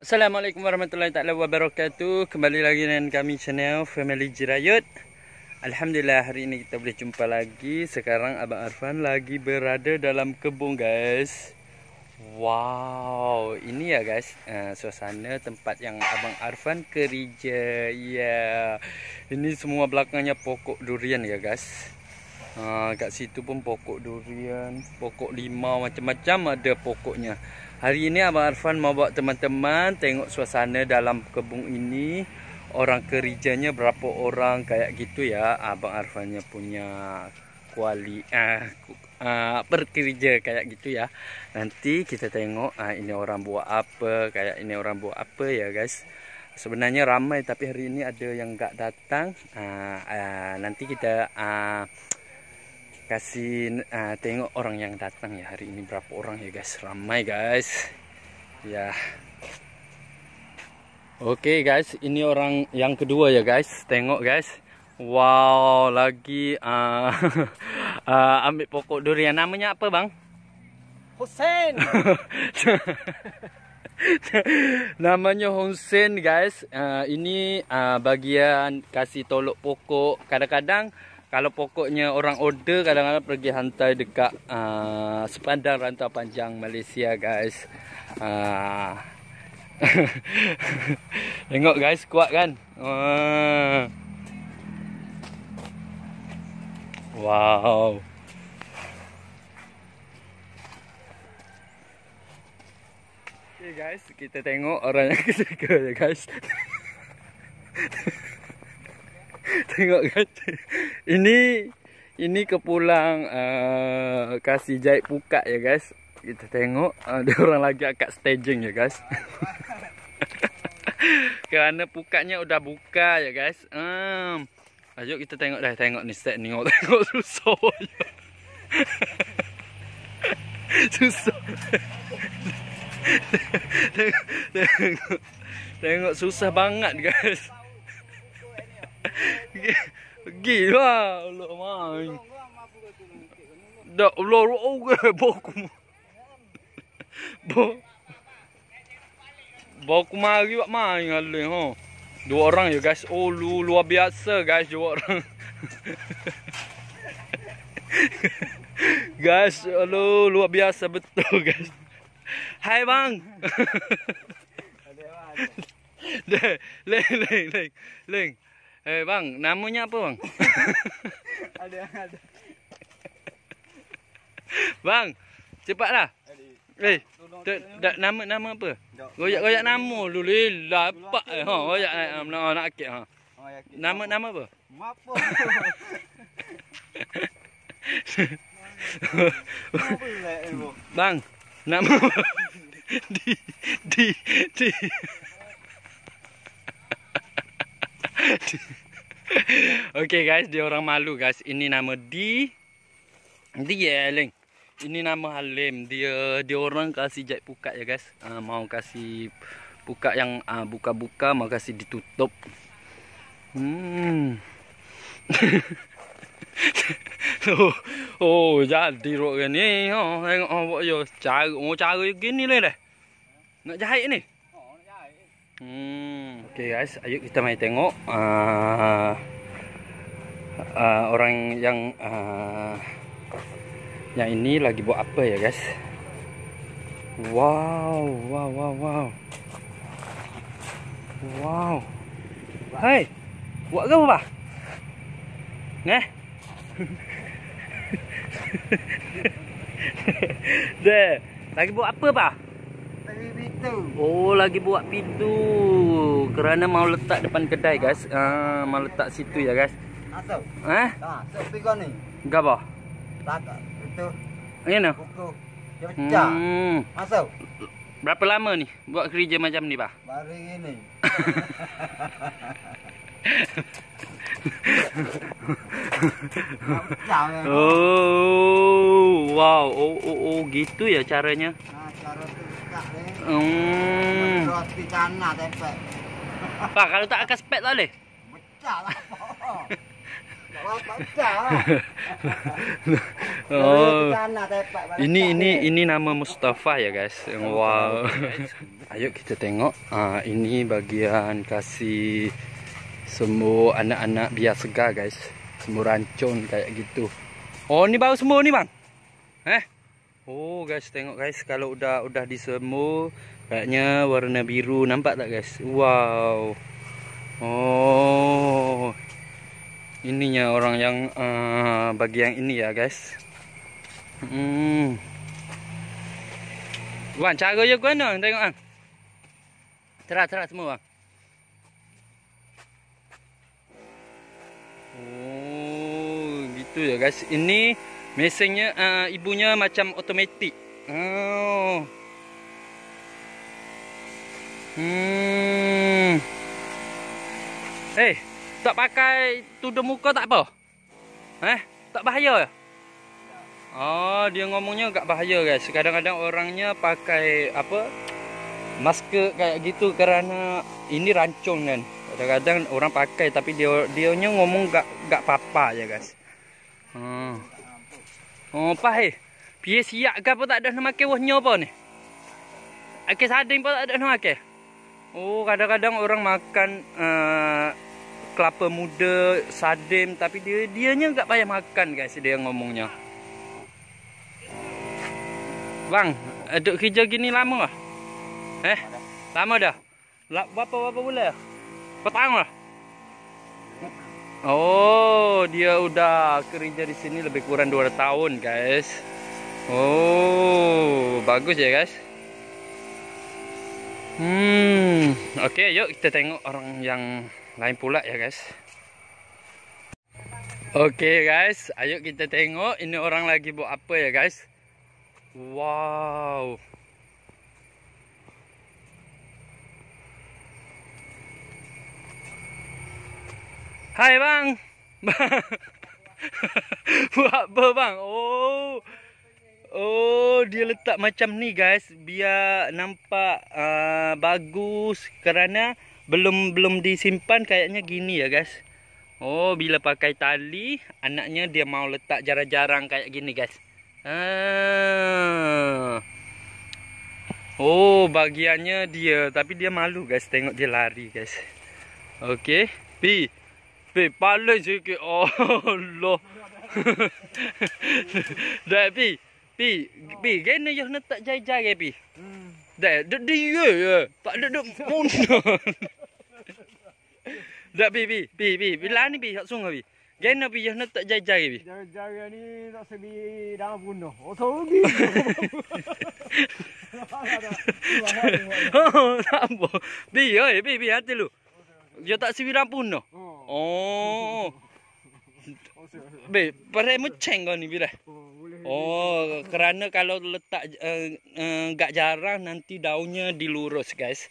Assalamualaikum warahmatullahi taala wabarakatuh. Kembali lagi dengan kami channel Family Jirayut. Alhamdulillah hari ini kita boleh jumpa lagi. Sekarang Abang Arfan lagi berada dalam kebun guys. Wow, ini ya guys, uh, suasana tempat yang Abang Arfan kerja. Ya, yeah. ini semua belakangnya pokok durian ya guys. Uh, kat situ pun pokok durian, pokok limau macam-macam ada pokoknya. Hari ini Abang Arfan mau bawa teman-teman tengok suasana dalam kebun ini. Orang kerjanya berapa orang kayak gitu ya. Abang Arfannya punya kuali uh, uh, berkerja kayak gitu ya. Nanti kita tengok uh, ini orang buat apa, kayak ini orang buat apa ya guys. Sebenarnya ramai tapi hari ini ada yang enggak datang. Uh, uh, nanti kita uh, kasih uh, tengok orang yang datang ya. Hari ini berapa orang ya guys? Ramai guys. Ya. Oke okay, guys. Ini orang yang kedua ya guys. Tengok guys. Wow lagi uh, uh, ambil pokok durian. Namanya apa bang? Hussein. Namanya Hussein guys. Uh, ini uh, bagian kasih tolok pokok. Kadang-kadang kalau pokoknya orang order kadang-kadang pergi hantar dekat uh, sepanjang rantau panjang Malaysia guys. Uh, tengok guys kuat kan? Uh. Wow. Okay guys, kita tengok orang yang ya guys. Tengok kan Ini Ini kepulang uh, Kasih jahit pukat ya guys Kita tengok Ada uh, orang lagi akak staging ya guys Kerana pukatnya udah buka ya guys um, Ayo kita tengok dah Tengok ni set ni Tengok susah Susah tengok, tengok, tengok susah banget guys Pergi lah main Dak Allah Allah Bawa Bawa Bawa aku mari buat main kali ha. Dua orang ya guys. Oh lu luar biasa guys dua orang. guys, halo luar biasa betul guys. Hai bang. Leng leng leng leng. Eh bang, namanya apa bang? ada ada. Bang, cepatlah. Eh, dak nama nama apa? Goyak-goyak nama dulu lapak eh ha, goyak nak nak nak akik ha. Nama nama apa? Mapo. bang, nama di di di Okay guys, dia orang malu guys. Ini nama di dia Halim. Ini nama Halim. Dia dia orang kasih jahit pukat ya guys. Uh, mau kasih pukat yang uh, buka-buka, mau kasih ditutup. Hmm. oh, oh, jadi rok ni. Oh, tengok oh, yo cara mau cara gini le dah. Nak jahit ni. Hmm. Okay guys, ayo kita mai tengok uh, uh, orang yang uh, yang ini lagi buat apa ya guys. Wow, wow, wow, wow. Wow. Hai. Buat apa, Pak? Neh. Deh, lagi buat apa, Pak? Pintu. Oh, lagi buat pintu. Kerana mau letak depan kedai, guys. Ah, mau letak situ ya, guys. Masuk. Eh? Ha, sok pigo ni. Gapo? Tak. Itu. Ini no. Buku. Dia pecah. Hmm. Masuk. Berapa lama ni buat kerja macam ni, Pak? Baru ini. oh, wow. Oh, oh, oh, gitu ya caranya. Nah, cara tu Hmm. Roti kana tempel. Pak, kalau tak akan spek tak boleh? Pecah lah. Dah? Oh. Ini ini ini nama Mustafa ya guys. Wow. Ayo kita tengok. Ah ini bagian kasih semua anak-anak biar segar guys. Semua rancun kayak gitu. Oh ni baru semua ni bang. Eh? Oh guys tengok guys kalau udah udah disemur kayaknya warna biru nampak tak guys? Wow. Oh. Ininya orang yang uh, bagi yang ini ya guys. Hmm. Wan, cara je kau mana? Tengok kan. Terak-terak semua bang. Oh, gitu ya guys. Ini mesinnya uh, ibunya macam automatik. Oh. Hmm. Eh, tak pakai tudung muka tak apa? Eh, tak bahaya ya? Oh, dia ngomongnya agak bahaya guys. Kadang-kadang orangnya pakai apa? Masker kayak gitu kerana ini rancung kan. Kadang-kadang orang pakai tapi dia dianya ngomong gak gak apa-apa ya guys. Hmm. Oh, apa he? Piye siap ke apa tak ada nak makan wahnya apa ni? Akeh sading pun tak ada nak makan. Oh, kadang-kadang orang makan uh, kelapa muda, sadim tapi dia dianya enggak payah makan guys dia ngomongnya. Bang, duduk kerja gini lama lah? Eh? Lama dah? La berapa-berapa bulan? Petang lah? Oh, dia udah kerja di sini lebih kurang 2 tahun guys. Oh, bagus ya guys. Hmm, okey, yuk kita tengok orang yang lain pula ya guys. Okey guys, ayo kita tengok ini orang lagi buat apa ya guys. Wow. Hai bang. buat apa bang? Oh. Oh, dia letak macam ni guys biar nampak uh, bagus kerana belum belum disimpan kayaknya gini ya guys. Oh, bila pakai tali, anaknya dia mau letak jarang-jarang kayak gini guys. Ah. Oh, bagiannya dia tapi dia malu guys tengok dia lari guys. Okey. Pi. Pi, paling sikit. Allah. Dah pi. Pi, pi, gana yo nak tak jai-jai pi. Hmm. Dah, dah dia. Tak ada dak mundur. Dah pi pi, pi pi, bila ni pi hak sung pi. Gana pi yo nak tak jai-jai pi. Jaga ni tak sebi dalam bunuh. Oh, tahu ni. Oh, tak apa. Pi, oi, pi pi hati lu. Yo tak sebi rampun no. Oh. Be, pare meceng kau ni bila. Oh, kerana kalau letak uh, uh, gak jarang nanti daunnya dilurus, guys.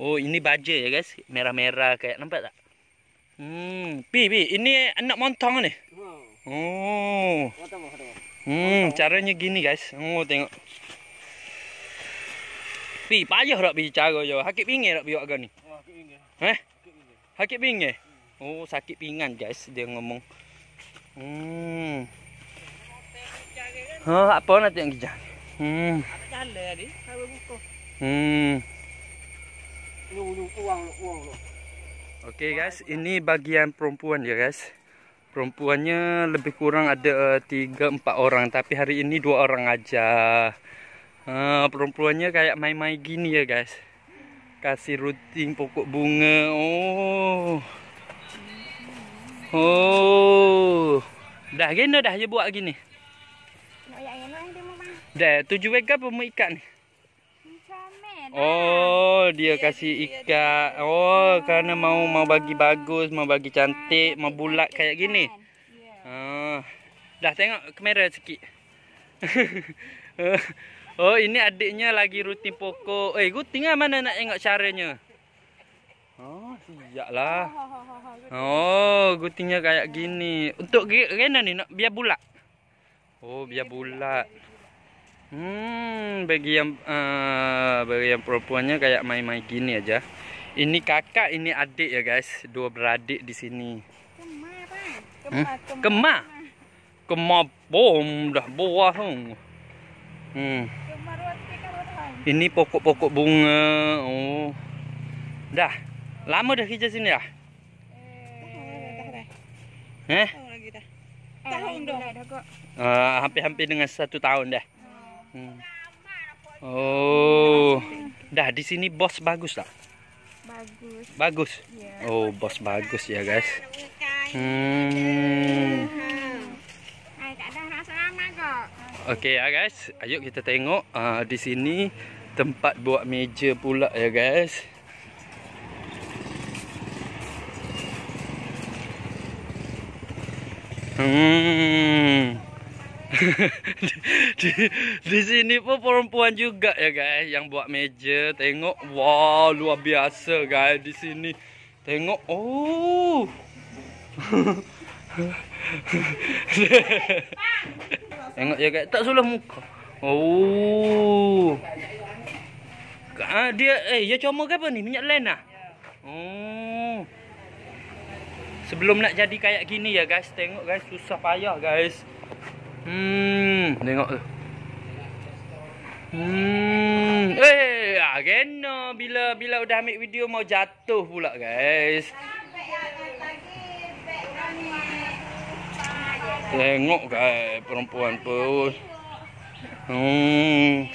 Oh, ini baja ya, guys. Merah-merah kayak nampak tak? Hmm, pi pi, ini anak montong ni. Oh. Hmm, caranya gini, guys. Oh, tengok. Pi, payah tak pi cara yo. Hakik pingin tak pi buat kau ni? Eh? Hakik pingin? Oh, sakit pinggan, guys. Dia ngomong. Hmm. Ha, apa nak tengok kijang? Hmm. Ada jalan tadi. Saya buka. Hmm. Lu lu uang lu uang lu. Okey guys, ini bagian perempuan ya guys. Perempuannya lebih kurang ada 3 4 orang tapi hari ini dua orang aja. Ha, perempuannya kayak main-main gini ya guys. Kasih rutin pokok bunga. Oh. Oh. Dah gena dah je buat gini. Dah, tujuh wega apa mau ikat ni? Oh, dia kasih ikat. Oh, kerana mau mau bagi bagus, mau bagi cantik, mau bulat kayak gini. Ah. Dah tengok kamera sikit. oh, ini adiknya lagi rutin pokok. Eh, gua tinggal mana nak tengok caranya? Oh, siaplah. Oh, gua tinggal kayak gini. Untuk kena ni nak biar bulat. Oh, biar bulat. Hmm, bagi yang uh, bagi yang perempuannya kayak main-main gini aja. Ini kakak, ini adik ya guys. Dua beradik di sini. Hmm? Kemar. Kemar bom dah bawah tu. Hmm. Ini pokok-pokok bunga. Oh. Dah. Lama dah kerja sini dah? Eh, Eh? tahu lagi dah. Tahun dah. Dah kok. Uh, hampir-hampir dengan satu tahun dah. Hmm. Oh. Dah di sini bos bagus tak? Bagus. Bagus. Ya. Oh, bos bagus ya, guys. Hmm. Okey ya guys, ayo kita tengok uh, di sini tempat buat meja pula ya guys. Hmm. di, di, sini pun perempuan juga ya guys yang buat meja. Tengok, wow luar biasa guys di sini. Tengok, oh. Tengok ya guys, tak sulah muka. Oh. Ah dia eh dia comel ke apa ni? Minyak len ah. Oh. Sebelum nak jadi kayak gini ya guys, tengok guys susah payah guys. Hmm, tengok tu. Hmm, eh, ah, kena bila bila udah ambil video mau jatuh pula guys. Tengok guys perempuan pun. Hmm.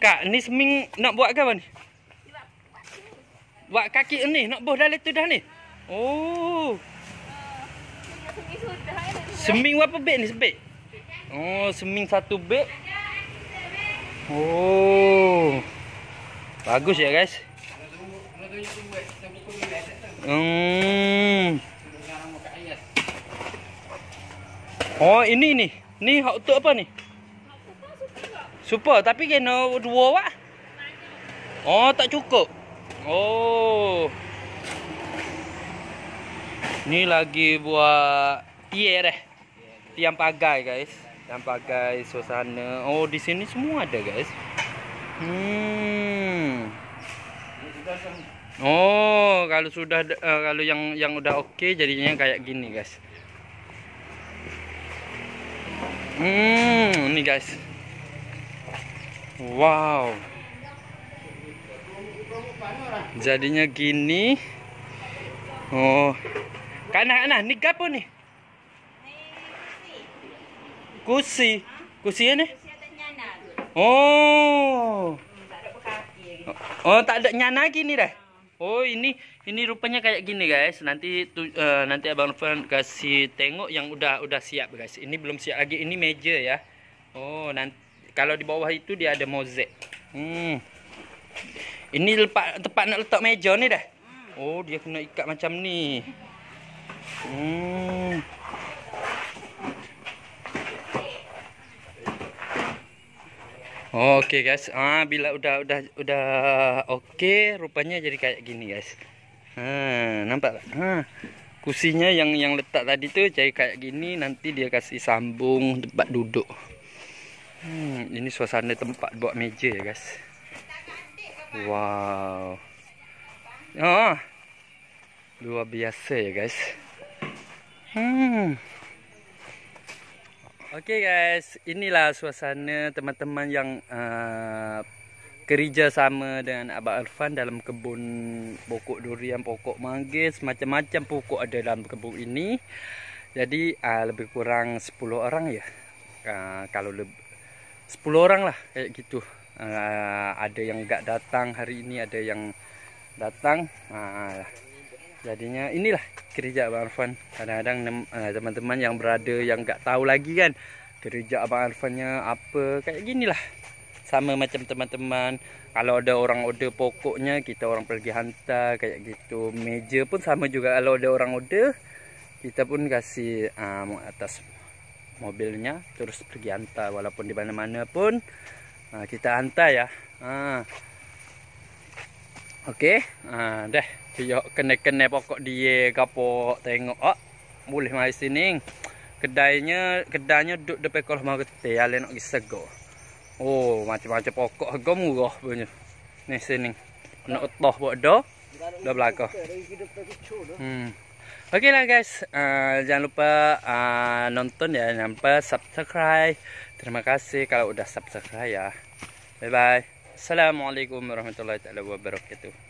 Kak, ni seming nak buat ke apa ni? Buat kaki ni, nak boh dah tu dah ni. Oh. Seming berapa beg ni sebeg? Oh, seming satu beg. Oh. Bagus ya guys. Hmm. Oh, ini ni. Ni hak untuk apa ni? Super, tapi kena dua wak. Oh, tak cukup. Oh. Ni lagi buat tier eh. Tiang pagai guys. Tiang pagai suasana. Oh, di sini semua ada guys. Hmm. Oh, kalau sudah uh, kalau yang yang udah okey jadinya kayak gini guys. Hmm, ni guys. Wow. Jadinya gini. Oh. Kanak-kanak ni gapo ni? Kursi. Kursi ni? Oh. Oh, tak ada nyana gini dah. Oh, ini ini rupanya kayak gini guys. Nanti tu, uh, nanti Abang Irfan kasih tengok yang udah udah siap guys. Ini belum siap lagi. Ini meja ya. Oh, nanti kalau di bawah itu dia ada mozaik. Hmm. Ini lepak tempat nak letak meja ni dah. Oh, dia kena ikat macam ni. Hmm. Okey guys. Ah bila udah udah udah okey rupanya jadi kayak gini guys. Ha nampak tak? Ha. Kursinya yang yang letak tadi tu jadi kayak gini nanti dia kasih sambung tempat duduk. Hmm ini suasana tempat buat meja ya guys. Wow. Ah. Luar biasa ya guys. Hmm. Okey guys, inilah suasana teman-teman yang uh, kerja sama dengan Abang Irfan dalam kebun pokok durian, pokok manggis, macam-macam pokok ada dalam kebun ini. Jadi uh, lebih kurang 10 orang ya. Uh, kalau lebih 10 orang lah kayak gitu. Uh, ada yang enggak datang hari ini, ada yang datang. Uh, Jadinya inilah kerja Abang Arfan. Kadang-kadang uh, teman-teman yang berada yang tak tahu lagi kan kerja Abang Arfannya apa kayak ginilah. Sama macam teman-teman kalau ada orang order pokoknya kita orang pergi hantar kayak gitu. Meja pun sama juga kalau ada orang order kita pun kasih uh, atas mobilnya terus pergi hantar walaupun di mana-mana pun uh, kita hantar ya. Uh. Okey, uh, dah. Yo kena-kena pokok dia gapo tengok ah boleh mai sini. Kedainya kedainya duduk depan kolam marketing ale nak pergi sego. Oh, macam-macam pokok harga murah punya. Ni sini. Nak utah buat dah. Dah belakang. Hmm. Okey lah guys, uh, jangan lupa uh, nonton ya, jangan lupa subscribe. Terima kasih kalau udah subscribe ya. Bye bye. Assalamualaikum warahmatullahi wabarakatuh.